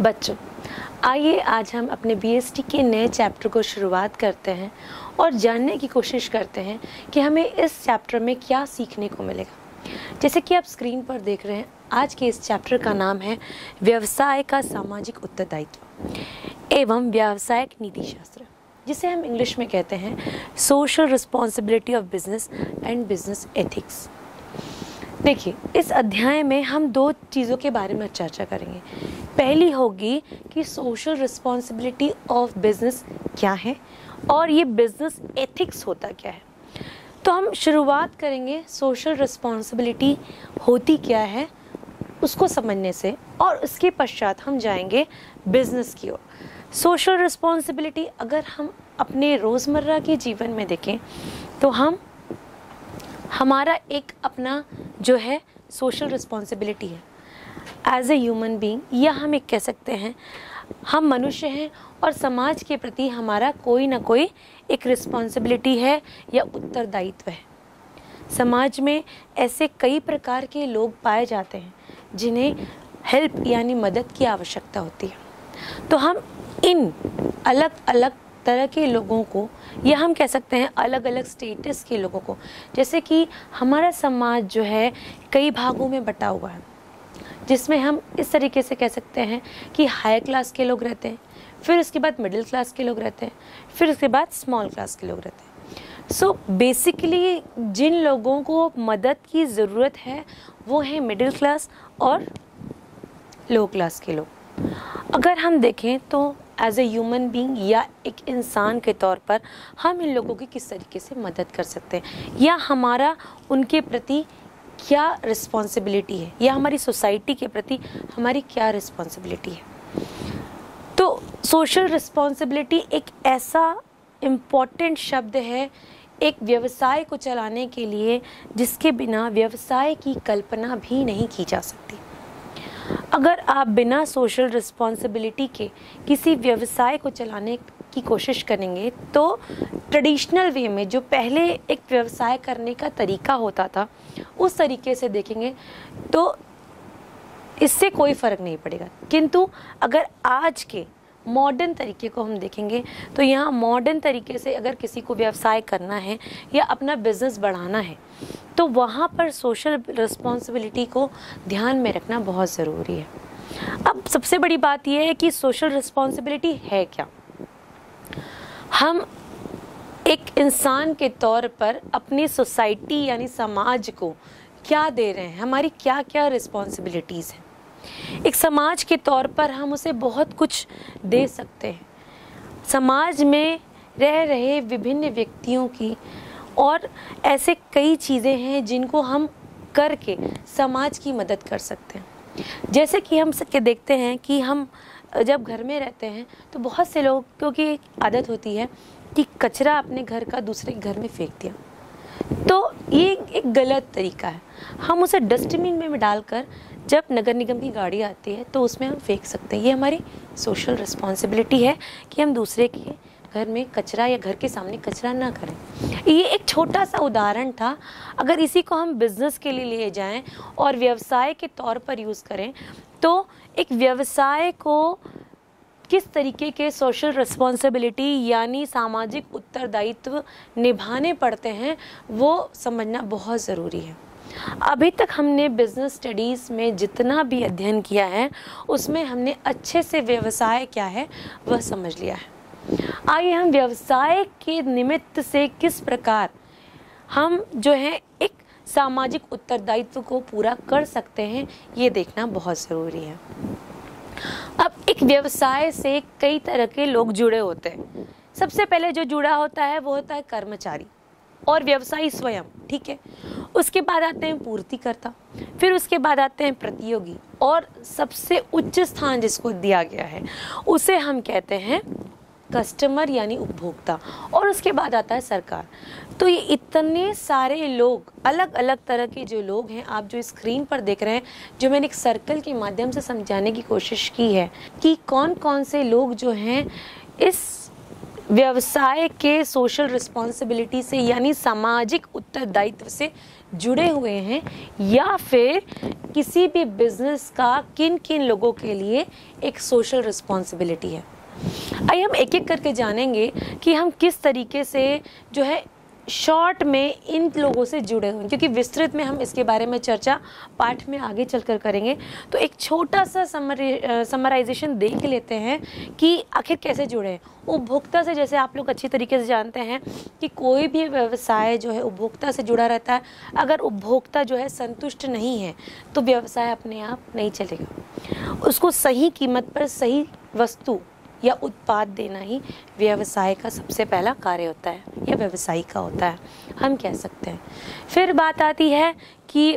बच्चों, आइए आज हम अपने बीएसटी के नए चैप्टर को शुरुआत करते हैं और जानने की कोशिश करते हैं कि हमें इस चैप्टर में क्या सीखने को मिलेगा। जैसे कि आप स्क्रीन पर देख रहे हैं, आज के इस चैप्टर का नाम है व्यवसाय का सामाजिक उत्तरदायित्व एवं व्यावसायिक नीति शास्त्र जिसे हम इंग्लिश में कहते हैं social responsibility of business and business ethics देखिए, इस अध्याय में हम दो चीज़ों के बारे में चर्चा करेंगे। पहली होगी कि सोशल रिस्पॉन्सिबिलिटी ऑफ़ बिज़नेस क्या है और ये बिज़नेस एथिक्स होता क्या है। तो हम शुरुआत करेंगे सोशल रिस्पॉन्सिबिलिटी होती क्या है उसको समझने से और उसके पश्चात हम जाएँगे बिज़नेस की ओर। सोशल रिस्पॉन्सिबिलिटी अगर हम अपने रोज़मर्रा के जीवन में देखें तो हम हमारा एक अपना जो है सोशल रिस्पॉन्सिबिलिटी है. एज ए ह्यूमन बींग या हम एक कह सकते हैं, हम मनुष्य हैं और समाज के प्रति हमारा कोई ना कोई एक रिस्पॉन्सिबिलिटी है या उत्तरदायित्व है. समाज में ऐसे कई प्रकार के लोग पाए जाते हैं जिन्हें हेल्प यानी मदद की आवश्यकता होती है. तो हम इन अलग अलग तरह के लोगों को या हम कह सकते हैं अलग अलग स्टेटस के लोगों को जैसे कि हमारा समाज जो है कई भागों में बटा हुआ है जिसमें हम इस तरीके से कह सकते हैं कि हाई क्लास के लोग रहते हैं फिर उसके बाद मिडिल क्लास के लोग रहते हैं फिर उसके बाद स्मॉल क्लास के लोग रहते हैं। सो so, बेसिकली जिन लोगों को मदद की ज़रूरत है वो है मिडिल क्लास और लो क्लास के लोग। अगर हम देखें तो एज ए ह्यूमन बींग या एक इंसान के तौर पर हम इन लोगों की किस तरीके से मदद कर सकते हैं? या हमारा उनके प्रति क्या रिस्पॉन्सिबिलिटी है? या हमारी सोसाइटी के प्रति हमारी क्या रिस्पॉन्सिबिलिटी है? तो सोशल रिस्पॉन्सिबिलिटी एक ऐसा इंपॉर्टेंट शब्द है एक व्यवसाय को चलाने के लिए जिसके बिना व्यवसाय की कल्पना भी नहीं की जा सकती। अगर आप बिना सोशल रिस्पॉन्सिबिलिटी के किसी व्यवसाय को चलाने की कोशिश करेंगे तो ट्रेडिशनल वे में जो पहले एक व्यवसाय करने का तरीका होता था, उस तरीके से देखेंगे तो इससे कोई फ़र्क नहीं पड़ेगा। किंतु अगर आज के मॉडर्न तरीके को हम देखेंगे तो यहाँ मॉडर्न तरीके से अगर किसी को व्यवसाय करना है या अपना बिज़नेस बढ़ाना है तो वहाँ पर सोशल रिस्पॉन्सिबिलिटी को ध्यान में रखना बहुत ज़रूरी है। अब सबसे बड़ी बात यह है कि सोशल रिस्पॉन्सिबिलिटी है क्या? हम एक इंसान के तौर पर अपनी सोसाइटी यानी समाज को क्या दे रहे हैं? हमारी क्या क्या रिस्पॉन्सिबिलिटीज़ हैं? एक समाज के तौर पर हम उसे बहुत कुछ दे सकते हैं। समाज में रह रहे विभिन्न व्यक्तियों की और ऐसे कई चीज़ें हैं जिनको हम करके समाज की मदद कर सकते हैं। जैसे कि हम सबके देखते हैं कि हम जब घर में रहते हैं तो बहुत से लोग एक आदत होती है कि कचरा अपने घर का दूसरे घर में फेंक दिया। तो ये एक गलत तरीका है। हम उसे डस्टबिन में भी डालकर जब नगर निगम की गाड़ी आती है तो उसमें हम फेंक सकते हैं। ये हमारी सोशल रिस्पॉन्सिबिलिटी है कि हम दूसरे के घर में कचरा या घर के सामने कचरा ना करें। ये एक छोटा सा उदाहरण था। अगर इसी को हम बिज़नेस के लिए ले जाएँ और व्यवसाय के तौर पर यूज़ करें तो एक व्यवसाय को किस तरीके के सोशल रिस्पॉन्सिबिलिटी यानी सामाजिक उत्तरदायित्व निभाने पड़ते हैं, वो समझना बहुत ज़रूरी है। अभी तक हमने बिज़नेस स्टडीज़ में जितना भी अध्ययन किया है, उसमें हमने अच्छे से व्यवसाय क्या है, वह समझ लिया है। आइए हम व्यवसाय के निमित्त से किस प्रकार हम जो है एक सामाजिक उत्तरदायित्व को पूरा कर सकते हैं, ये देखना बहुत ज़रूरी है। अब एक व्यवसाय से कई तरह के लोग जुड़े होते हैं। सबसे पहले जो जुड़ा होता है, वो होता है कर्मचारी और व्यवसायी स्वयं, ठीक है? उसके बाद आते हैं पूर्तिकर्ता, फिर उसके बाद आते हैं प्रतियोगी और सबसे उच्च स्थान जिसको दिया गया है, उसे हम कहते हैं कस्टमर यानी उपभोक्ता, और उसके बाद आता है सरकार। तो ये इतने सारे लोग अलग अलग तरह के जो लोग हैं, आप जो स्क्रीन पर देख रहे हैं, जो मैंने एक सर्कल के माध्यम से समझाने की कोशिश की है कि कौन कौन से लोग जो हैं, इस व्यवसाय के सोशल रिस्पॉन्सिबिलिटी से यानी सामाजिक उत्तरदायित्व से जुड़े हुए हैं, या फिर किसी भी बिज़नेस का किन किन लोगों के लिए एक सोशल रिस्पॉन्सिबिलिटी है। आइए हम एक एक करके जानेंगे कि हम किस तरीके से जो है शॉर्ट में इन लोगों से जुड़े हुए क्योंकि विस्तृत में हम इसके बारे में चर्चा पाठ में आगे चलकर करेंगे। तो एक छोटा सा समर समराइजेशन देख लेते हैं कि आखिर कैसे जुड़े हैं। उपभोक्ता से जैसे आप लोग अच्छी तरीके से जानते हैं कि कोई भी व्यवसाय जो है उपभोक्ता से जुड़ा रहता है। अगर उपभोक्ता जो है संतुष्ट नहीं है तो व्यवसाय अपने आप नहीं चलेगा। उसको सही कीमत पर सही वस्तु या उत्पाद देना ही व्यवसाय का सबसे पहला कार्य होता है, या व्यवसाय का होता है, हम कह सकते हैं। फिर बात आती है कि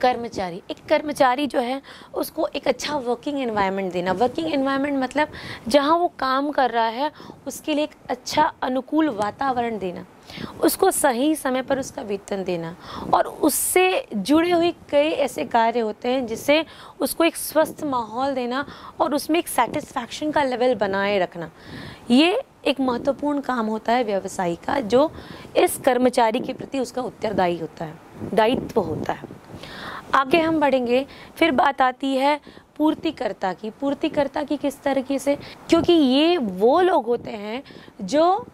कर्मचारी, एक कर्मचारी जो है, उसको एक अच्छा वर्किंग एनवायरनमेंट देना। वर्किंग एनवायरनमेंट मतलब जहाँ वो काम कर रहा है, उसके लिए एक अच्छा अनुकूल वातावरण देना। उसको सही समय पर उसका वेतन देना। और उससे जुड़े हुए कई ऐसे कार्य होते हैं जिससे उसको एक स्वस्थ माहौल देना और उसमें एक सेटिस्फैक्शन का लेवल बनाए रखना। ये एक महत्वपूर्ण काम होता है व्यवसायी का, जो इस कर्मचारी के प्रति उसका उत्तरदायी होता है, दायित्व होता है। आगे हम बढ़ेंगे, फिर बात आती है पूर्तिकर्ता की। पूर्तिकर्ता की किस तरीके से? क्योंकि ये वो लोग होते हैं जो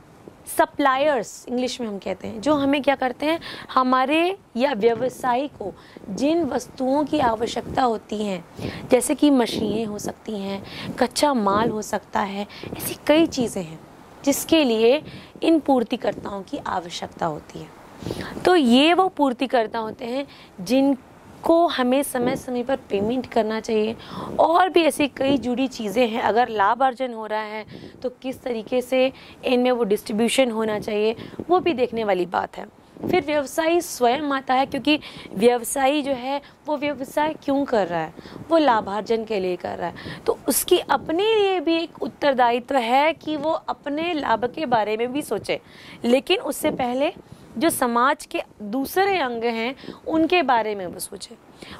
सप्लायर्स इंग्लिश में हम कहते हैं, जो हमें क्या करते हैं, हमारे या व्यवसाय को जिन वस्तुओं की आवश्यकता होती हैं, जैसे कि मशीनें हो सकती हैं, कच्चा माल हो सकता है, ऐसी कई चीज़ें हैं, जिसके लिए इन पूर्तिकर्ताओं की आवश्यकता होती है। तो ये वो पूर्तिकर्ता होते हैं जिन को हमें समय समय पर पेमेंट करना चाहिए। और भी ऐसी कई जुड़ी चीज़ें हैं। अगर लाभ अर्जन हो रहा है तो किस तरीके से इनमें वो डिस्ट्रीब्यूशन होना चाहिए, वो भी देखने वाली बात है। फिर व्यवसायी स्वयं आता है, क्योंकि व्यवसायी जो है, वो व्यवसाय क्यों कर रहा है? वो लाभार्जन के लिए कर रहा है। तो उसकी अपने लिए भी एक उत्तरदायित्व है कि वो अपने लाभ के बारे में भी सोचे। लेकिन उससे पहले जो समाज के दूसरे अंग हैं, उनके बारे में वो सोचें।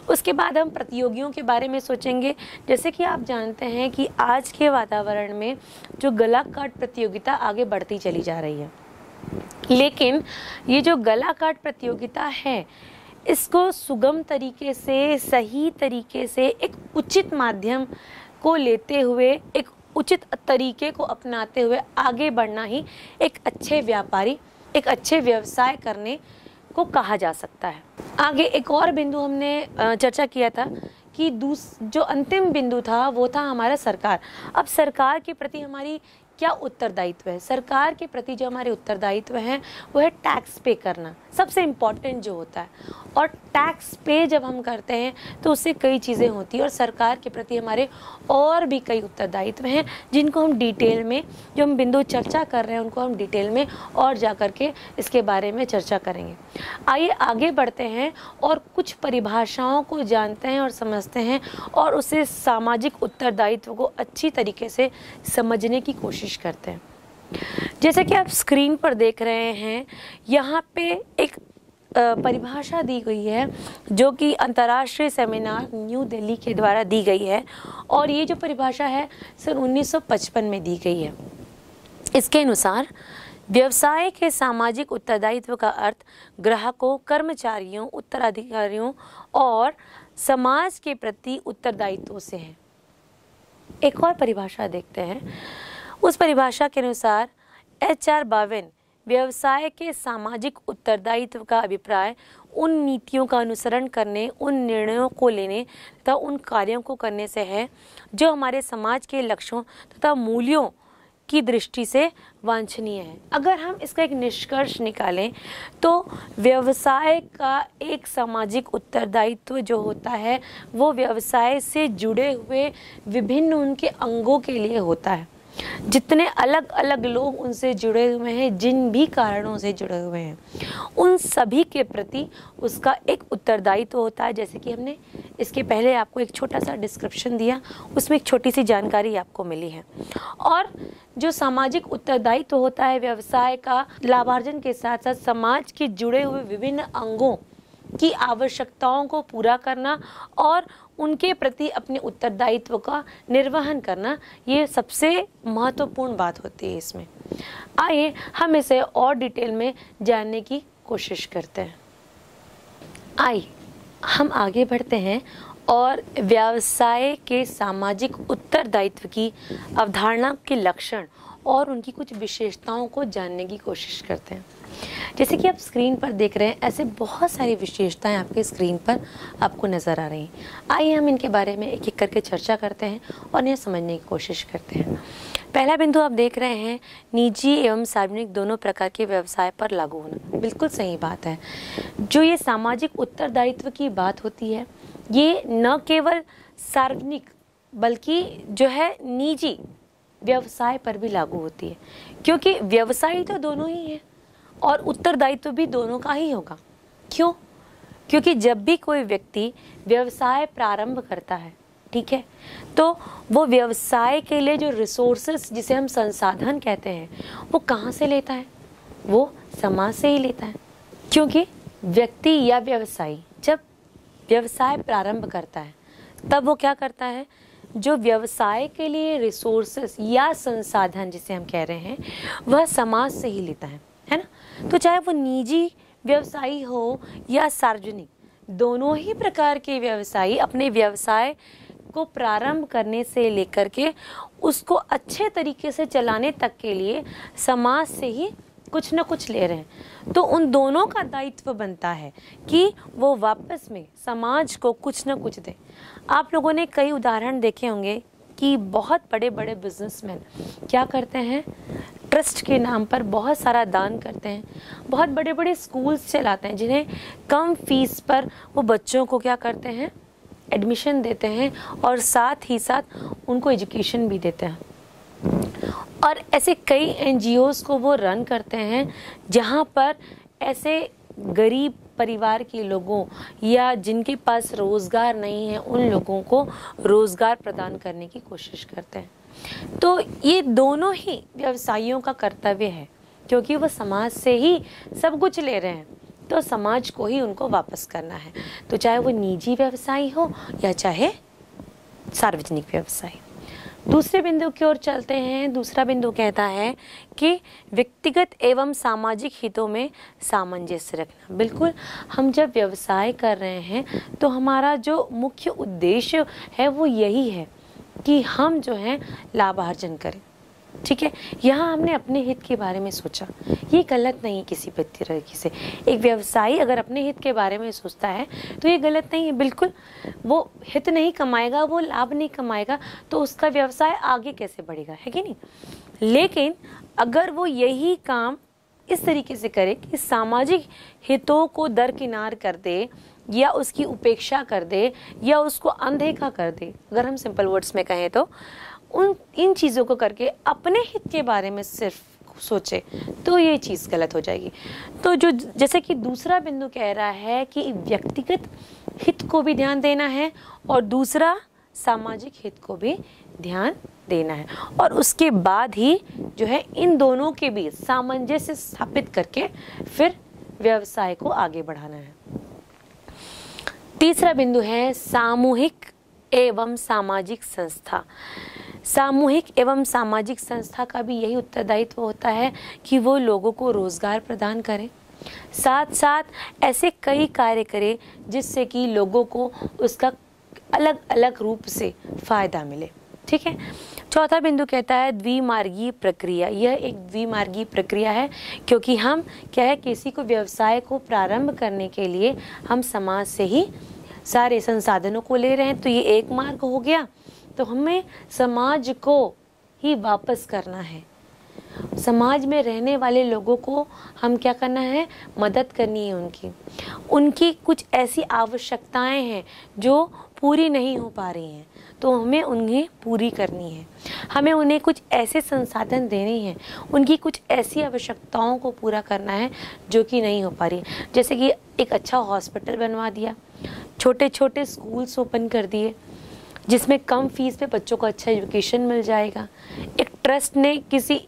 उसके बाद हम प्रतियोगियों के बारे में सोचेंगे। जैसे कि आप जानते हैं कि आज के वातावरण में जो गला काट प्रतियोगिता आगे बढ़ती चली जा रही है। लेकिन ये जो गला काट प्रतियोगिता है, इसको सुगम तरीके से, सही तरीके से, एक उचित माध्यम को लेते हुए, एक उचित तरीके को अपनाते हुए आगे बढ़ना ही एक अच्छे व्यापारी एक अच्छे व्यवसाय करने को कहा जा सकता है। आगे एक और बिंदु हमने चर्चा किया था कि दूस, जो अंतिम बिंदु था, वो था हमारा सरकार। अब सरकार के प्रति हमारी क्या उत्तरदायित्व है? सरकार के प्रति जो हमारे उत्तरदायित्व हैं, वो है टैक्स पे करना। सबसे इंपॉर्टेंट जो होता है। और टैक्स पे जब हम करते हैं तो उससे कई चीज़ें होती हैं और सरकार के प्रति हमारे और भी कई उत्तरदायित्व हैं, जिनको हम डिटेल में, जो हम बिंदु चर्चा कर रहे हैं, उनको हम डिटेल में और जा कर के इसके बारे में चर्चा करेंगे। आइए आगे बढ़ते हैं और कुछ परिभाषाओं को जानते हैं और समझते हैं और उसे सामाजिक उत्तरदायित्व को अच्छी तरीके से समझने की कोशिश करते हैं। जैसे कि आप स्क्रीन पर देख रहे हैं, यहाँ पे एक परिभाषा दी गई है, जो कि अंतर्राष्ट्रीय सेमिनार न्यू दिल्ली के द्वारा दी गई है, और ये जो परिभाषा है सन 1955 में दी गई है। इसके अनुसार, व्यवसाय के सामाजिक उत्तरदायित्व का अर्थ ग्राहकों, कर्मचारियों, उत्तराधिकारियों और समाज के प्रति उत्तरदायित्व से है। एक और परिभाषा देखते हैं। उस परिभाषा के अनुसार, एच आर बावन, व्यवसाय के सामाजिक उत्तरदायित्व का अभिप्राय, उन नीतियों का अनुसरण करने, उन निर्णयों को लेने तथा उन कार्यों को करने से है, जो हमारे समाज के लक्ष्यों तथा मूल्यों की दृष्टि से वांछनीय है। अगर हम इसका एक निष्कर्ष निकालें तो व्यवसाय का एक सामाजिक उत्तरदायित्व जो होता है, वो व्यवसाय से जुड़े हुए विभिन्न उनके अंगों के लिए होता है। जितने अलग अलग लोग उनसे जुड़े हुए हैं, जिन भी कारणों से जुड़े हुए हैं, उन सभी के प्रति उसका एक उत्तरदायित्व तो होता है। जैसे कि हमने इसके पहले आपको एक छोटा सा डिस्क्रिप्शन दिया, उसमें एक छोटी सी जानकारी आपको मिली है। और जो सामाजिक उत्तरदायित्व तो होता है, व्यवसाय का लाभार्जन के साथ साथ समाज के जुड़े हुए विभिन्न अंगों की आवश्यकताओं को पूरा करना और उनके प्रति अपने उत्तरदायित्व का निर्वहन करना, ये सबसे महत्वपूर्ण बात होती है इसमें। आइए हम इसे और डिटेल में जानने की कोशिश करते हैं। आई हम आगे बढ़ते हैं और व्यवसाय के सामाजिक उत्तरदायित्व की अवधारणा के लक्षण और उनकी कुछ विशेषताओं को जानने की कोशिश करते हैं। जैसे कि आप स्क्रीन पर देख रहे हैं, ऐसे बहुत सारी विशेषताएँ आपके स्क्रीन पर आपको नज़र आ रही हैं। आइए हम इनके बारे में एक एक करके चर्चा करते हैं और इन्हें समझने की कोशिश करते हैं। पहला बिंदु आप देख रहे हैं, निजी एवं सार्वजनिक दोनों प्रकार के व्यवसाय पर लागू होना। बिल्कुल सही बात है। जो ये सामाजिक उत्तरदायित्व की बात होती है, ये न केवल सार्वजनिक बल्कि जो है निजी व्यवसाय पर भी लागू होती है। क्योंकि व्यवसाय तो दोनों ही है। और उत्तरदायित्व भी दोनों का ही होगा। क्यों? क्योंकि जब भी कोई व्यक्ति व्यवसाय प्रारंभ करता है, ठीक है तो वो व्यवसाय के लिए जो रिसोर्सेस जिसे हम संसाधन कहते हैं, वो कहाँ से लेता है? वो समाज से ही लेता है। क्योंकि व्यक्ति या व्यवसायी जब व्यवसाय प्रारंभ करता है, तब वो क्या करता है? जो व्यवसाय के लिए रिसोर्सेस या संसाधन जिसे हम कह रहे हैं, वह समाज से ही लेता है। है ना? तो चाहे वो निजी व्यवसायी हो या सार्वजनिक, दोनों ही प्रकार के व्यवसायी अपने व्यवसाय को प्रारंभ करने से लेकर के उसको अच्छे तरीके से चलाने तक के लिए समाज से ही कुछ ना कुछ ले रहे हैं। तो उन दोनों का दायित्व बनता है कि वो वापस में समाज को कुछ ना कुछ दें। आप लोगों ने कई उदाहरण देखे होंगे कि बहुत बड़े बड़े बिजनेसमैन क्या करते हैं? ट्रस्ट के नाम पर बहुत सारा दान करते हैं। बहुत बड़े बड़े स्कूल्स चलाते हैं, जिन्हें कम फ़ीस पर वो बच्चों को क्या करते हैं? एडमिशन देते हैं और साथ ही साथ उनको एजुकेशन भी देते हैं। और ऐसे कई एन को वो रन करते हैं, जहाँ पर ऐसे गरीब परिवार के लोगों या जिनके पास रोज़गार नहीं है, उन लोगों को रोज़गार प्रदान करने की कोशिश करते हैं। तो ये दोनों ही व्यवसायियों का कर्तव्य है, क्योंकि वो समाज से ही सब कुछ ले रहे हैं। तो समाज को ही उनको वापस करना है। तो चाहे वो निजी व्यवसायी हो या चाहे सार्वजनिक व्यवसाय। दूसरे बिंदु की ओर चलते हैं। दूसरा बिंदु कहता है कि व्यक्तिगत एवं सामाजिक हितों में सामंजस्य रखना। बिल्कुल, हम जब व्यवसाय कर रहे हैं तो हमारा जो मुख्य उद्देश्य है वो यही है कि हम जो है, लाभार्जन करें। ठीक है? यहाँ हमने अपने हित के बारे में सोचा। ये गलत नहीं किसी भी तरीके से। एक व्यवसायी अगर अपने हित के बारे में सोचता है तो ये गलत नहीं है, बिल्कुल। वो हित नहीं कमाएगा, वो लाभ नहीं कमाएगा तो उसका व्यवसाय आगे कैसे बढ़ेगा, है कि नहीं? लेकिन अगर वो यही काम इस तरीके से करे कि सामाजिक हितों को दरकिनार कर दे या उसकी उपेक्षा कर दे, या उसको अनदेखा कर दे। अगर हम सिंपल वर्ड्स में कहें तो उन, इन चीज़ों को करके अपने हित के बारे में सिर्फ़ सोचे तो ये चीज़ गलत हो जाएगी। तो जो, जैसे कि दूसरा बिंदु कह रहा है कि व्यक्तिगत हित को भी ध्यान देना है और दूसरा सामाजिक हित को भी ध्यान देना है। और उसके बाद ही जो है, इन दोनों के बीच सामंजस्य स्थापित करके फिर व्यवसाय को आगे बढ़ाना है। तीसरा बिंदु है सामूहिक एवं सामाजिक संस्था। सामूहिक एवं सामाजिक संस्था का भी यही उत्तरदायित्व होता है कि वो लोगों को रोज़गार प्रदान करे। साथ साथ ऐसे कई कार्य करे जिससे कि लोगों को उसका अलग अलग रूप से फ़ायदा मिले। ठीक है? चौथा बिंदु कहता है द्विमार्गीय प्रक्रिया। यह एक द्विमार्गीय प्रक्रिया है, क्योंकि हम क्या है, किसी को व्यवसाय को प्रारंभ करने के लिए हम समाज से ही सारे संसाधनों को ले रहे हैं। तो ये एक मार्ग हो गया। तो हमें समाज को ही वापस करना है। समाज में रहने वाले लोगों को हम क्या करना है, मदद करनी है उनकी। उनकी कुछ ऐसी आवश्यकताएँ हैं जो पूरी नहीं हो पा रही हैं। तो हमें उन्हें पूरी करनी है। हमें उन्हें कुछ ऐसे संसाधन देने हैं, उनकी कुछ ऐसी आवश्यकताओं को पूरा करना है जो कि नहीं हो पा रही। जैसे कि एक अच्छा हॉस्पिटल बनवा दिया छोटे छोटे स्कूल्स ओपन कर दिए, जिसमें कम फ़ीस पे बच्चों को अच्छा एजुकेशन मिल जाएगा। एक ट्रस्ट ने किसी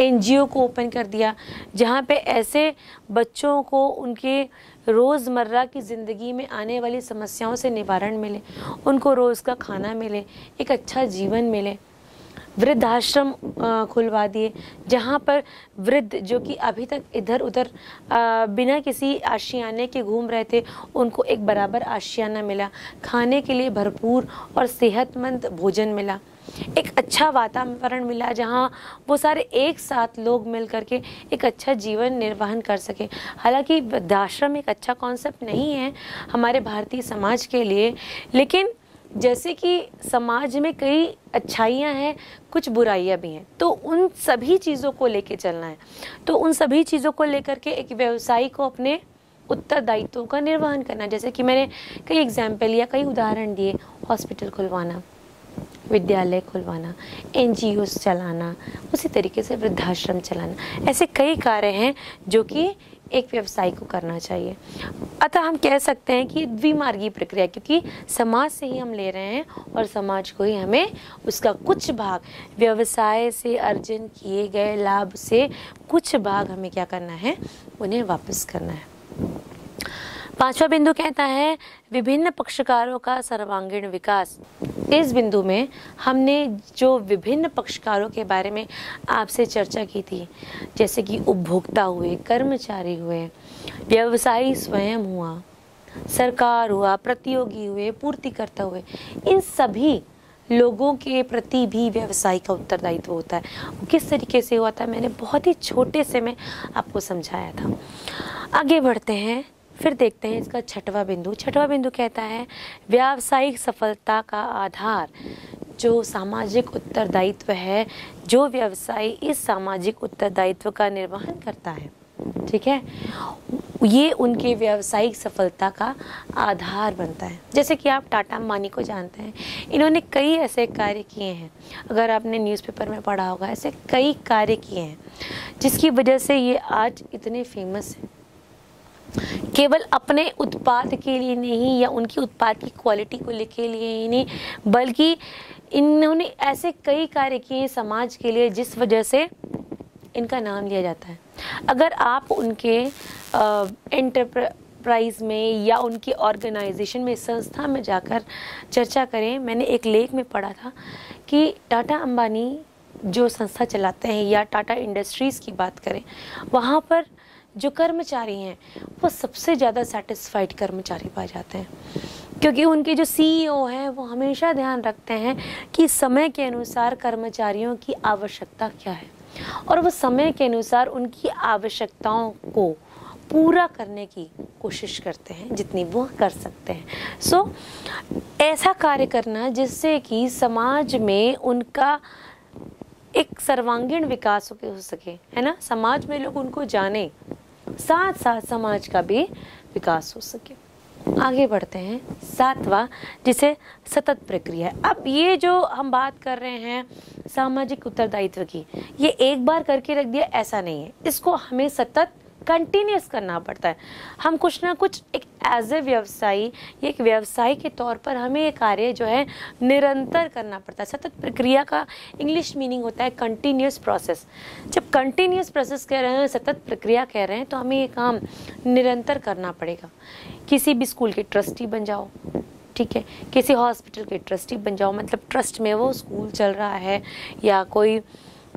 एनजीओ को ओपन कर दिया, जहाँ पे ऐसे बच्चों को उनके रोज़मर्रा की ज़िंदगी में आने वाली समस्याओं से निवारण मिले, उनको रोज़ का खाना मिले, एक अच्छा जीवन मिले। वृद्धाश्रम खुलवा दिए, जहाँ पर वृद्ध जो कि अभी तक इधर उधर बिना किसी आशियाने के घूम रहे थे, उनको एक बराबर आशियाना मिला। खाने के लिए भरपूर और सेहतमंद भोजन मिला। एक अच्छा वातावरण मिला जहाँ वो सारे एक साथ लोग मिल करके एक अच्छा जीवन निर्वहन कर सके। हालाँकि वृद्धाश्रम एक अच्छा कॉन्सेप्ट नहीं है हमारे भारतीय समाज के लिए, लेकिन जैसे कि समाज में कई अच्छाइयाँ हैं, कुछ बुराइयाँ भी हैं तो उन सभी चीज़ों को लेके चलना है। तो उन सभी चीज़ों को लेकर के एक व्यवसायी को अपने उत्तरदायित्वों का निर्वहन करना जैसे कि मैंने कई एग्ज़ाम्पल या कई उदाहरण दिए हॉस्पिटल खुलवाना। विद्यालय खुलवाना एन चलाना, उसी तरीके से वृद्धाश्रम चलाना। ऐसे कई कार्य हैं जो कि एक व्यवसाय को करना चाहिए। अतः हम कह सकते हैं कि द्विमार्गी प्रक्रिया, क्योंकि समाज से ही हम ले रहे हैं और समाज को ही हमें उसका कुछ भाग, व्यवसाय से अर्जन किए गए लाभ से कुछ भाग हमें क्या करना है? उन्हें वापस करना है। पांचवा बिंदु कहता है, विभिन्न पक्षकारों का सर्वांगीण विकास। इस बिंदु में हमने जो विभिन्न पक्षकारों के बारे में आपसे चर्चा की थी, जैसे कि उपभोक्ता हुए, कर्मचारी हुए, व्यवसायी स्वयं हुआ, सरकार हुआ, प्रतियोगी हुए, पूर्तिकर्ता हुए, इन सभी लोगों के प्रति भी व्यवसाय का उत्तरदायित्व होता है। वो किस तरीके से हुआ था, मैंने बहुत ही छोटे से में आपको समझाया था। आगे बढ़ते हैं। फिर देखते हैं इसका छठवा बिंदु। छठवा बिंदु कहता है, व्यावसायिक सफलता का आधार। जो सामाजिक उत्तरदायित्व है, जो व्यवसाय इस सामाजिक उत्तरदायित्व का निर्वहन करता है। ठीक है? ये उनके व्यावसायिक सफलता का आधार बनता है। जैसे कि आप टाटा अंबानी को जानते हैं। इन्होंने कई ऐसे कार्य किए हैं। अगर आपने न्यूज़पेपर में पढ़ा होगा, ऐसे कई कार्य किए हैं, जिसकी वजह से ये आज इतने फ़ेमस हैं। केवल अपने उत्पाद के लिए नहीं या उनकी उत्पाद की क्वालिटी को लेके लिए ही नहीं, बल्कि इन्होंने ऐसे कई कार्य किए समाज के लिए जिस वजह से इनका नाम लिया जाता है। अगर आप उनके एंटरप्राइज में या उनकी ऑर्गेनाइजेशन में, संस्था में जाकर चर्चा करें, मैंने एक लेख में पढ़ा था कि टाटा अंबानी जो संस्था चलाते हैं या टाटा इंडस्ट्रीज़ की बात करें, वहाँ पर जो कर्मचारी हैं वो सबसे ज़्यादा सेटिस्फाइड कर्मचारी पाए जाते हैं। क्योंकि उनके जो सीईओ हैं वो हमेशा ध्यान रखते हैं कि समय के अनुसार कर्मचारियों की आवश्यकता क्या है। और वो समय के अनुसार उनकी आवश्यकताओं को पूरा करने की कोशिश करते हैं जितनी वो कर सकते हैं। सो so, ऐसा कार्य करना जिससे कि समाज में उनका एक सर्वांगीण विकास हो सके है ना? समाज में लोग उनको जाने साथ साथ समाज का भी विकास हो सके। आगे बढ़ते हैं। सातवा, जिसे सतत प्रक्रिया है। अब ये जो हम बात कर रहे हैं, सामाजिक उत्तरदायित्व की, ये एक बार करके रख दिया, ऐसा नहीं है। इसको हमें सतत कंटिन्यूस करना पड़ता है। हम कुछ ना कुछ एक एज ए व्यवसायी, एक व्यवसाय के तौर पर हमें ये कार्य जो है निरंतर करना पड़ता है। सतत प्रक्रिया का इंग्लिश मीनिंग होता है कंटिन्यूस प्रोसेस जब कंटिन्यूस प्रोसेस कह रहे हैं, सतत प्रक्रिया कह रहे हैं तो हमें ये काम निरंतर करना पड़ेगा। किसी भी स्कूल के ट्रस्टी बन जाओ, ठीक है? किसी हॉस्पिटल के ट्रस्टी बन जाओ मतलब ट्रस्ट में वो स्कूल चल रहा है या कोई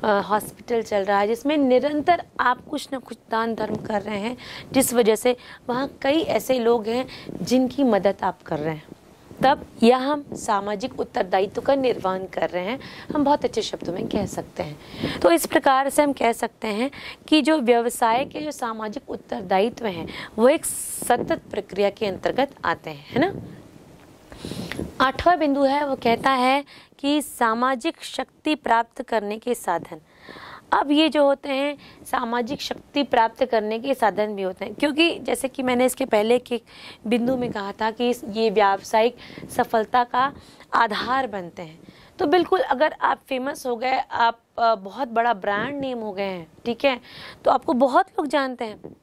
हॉस्पिटल चल रहा है, जिसमें निरंतर आप कुछ ना कुछ दान धर्म कर रहे हैं, जिस वजह से वहाँ कई ऐसे लोग हैं जिनकी मदद आप कर रहे हैं। तब यह हम सामाजिक उत्तरदायित्व का निर्वहन कर रहे हैं। हम बहुत अच्छे शब्दों में कह सकते हैं। तो इस प्रकार से हम कह सकते हैं कि जो व्यवसाय के जो सामाजिक उत्तरदायित्व हैं, वो एक सतत प्रक्रिया के अंतर्गत आते हैं, है ना? आठवां बिंदु है, वो कहता है कि सामाजिक शक्ति प्राप्त करने के साधन। अब ये जो होते हैं, सामाजिक शक्ति प्राप्त करने के साधन भी होते हैं। क्योंकि जैसे कि मैंने इसके पहले के बिंदु में कहा था कि ये व्यावसायिक सफलता का आधार बनते हैं। तो बिल्कुल, अगर आप फ़ेमस हो गए, आप बहुत बड़ा ब्रांड नेम हो गए हैं, ठीक है? तो आपको बहुत लोग जानते हैं।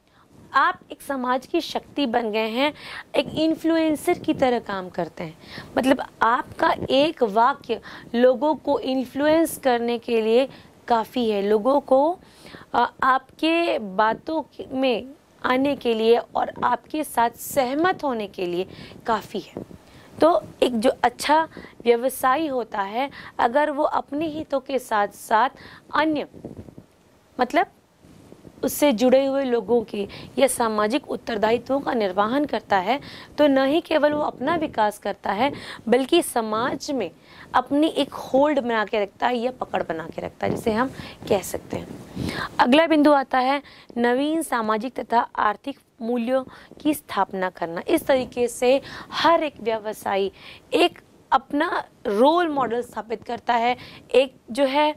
आप एक समाज की शक्ति बन गए हैं, एक इन्फ्लुएंसर की तरह काम करते हैं। मतलब आपका एक वाक्य लोगों को इन्फ्लुएंस करने के लिए काफ़ी है। लोगों को आपके बातों में आने के लिए और आपके साथ सहमत होने के लिए काफ़ी है। तो एक जो अच्छा व्यवसायी होता है, अगर वो अपने हितों के साथ साथ अन्य मतलब उससे जुड़े हुए लोगों की या सामाजिक उत्तरदायित्वों का निर्वहन करता है तो न ही केवल वो अपना विकास करता है, बल्कि समाज में अपनी एक होल्ड बना के रखता है या पकड़ बना के रखता है, जिसे हम कह सकते हैं। अगला बिंदु आता है नवीन सामाजिक तथा आर्थिक मूल्यों की स्थापना करना। इस तरीके से हर एक व्यवसायी एक अपना रोल मॉडल स्थापित करता है, एक जो है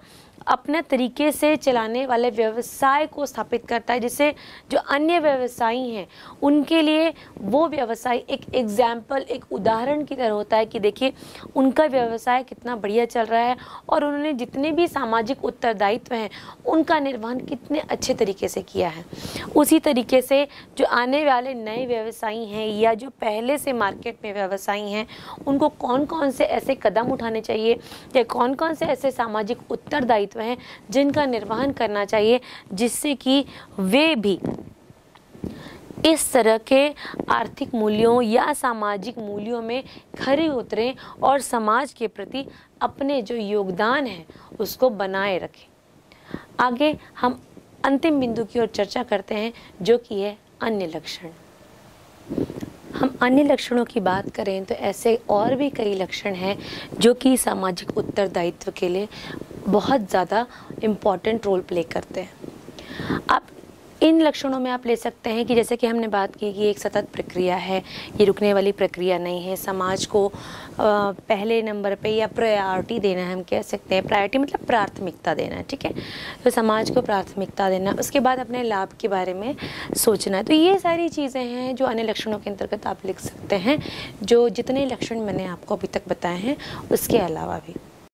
अपने तरीके से चलाने वाले व्यवसाय को स्थापित करता है जिससे जो अन्य व्यवसायी हैं, उनके लिए वो व्यवसाय एक एग्ज़ाम्पल एक उदाहरण की तरह होता है कि देखिए, उनका व्यवसाय कितना बढ़िया चल रहा है और उन्होंने जितने भी सामाजिक उत्तरदायित्व हैं, उनका निर्वहन कितने अच्छे तरीके से किया है। उसी तरीके से जो आने वाले नए व्यवसायी हैं या जो पहले से मार्केट में व्यवसायी हैं, उनको कौन कौन से ऐसे कदम उठाने चाहिए या कौन कौन से ऐसे सामाजिक उत्तरदायित्व दायित्व हैं, जिनका निर्वहन करना चाहिए, जिससे कि वे भी इस तरह के आर्थिक मूल्यों या सामाजिक मूल्यों में खरे उतरें और समाज के प्रति अपने जो योगदान है, उसको बनाए रखें। आगे हम अंतिम बिंदु की ओर चर्चा करते हैं, जो कि है अन्य लक्षण। हम अन्य लक्षणों की बात करें तो ऐसे और भी कई लक्षण हैं, जो कि सामाजिक उत्तरदायित्व के लिए बहुत ज़्यादा इंपॉर्टेंट रोल प्ले करते हैं। आप इन लक्षणों में आप ले सकते हैं कि जैसे कि हमने बात की कि एक सतत प्रक्रिया है, ये रुकने वाली प्रक्रिया नहीं है, समाज को पहले नंबर पे या प्रायोरिटी देना हम कह सकते हैं प्रायोरिटी मतलब प्राथमिकता देना, ठीक है? तो समाज को प्राथमिकता देना, उसके बाद अपने लाभ के बारे में सोचना। तो ये सारी चीज़ें हैं जो अन्य लक्षणों के अंतर्गत आप लिख सकते हैं, जो जितने लक्षण मैंने आपको अभी तक बताए हैं, उसके अलावा भी।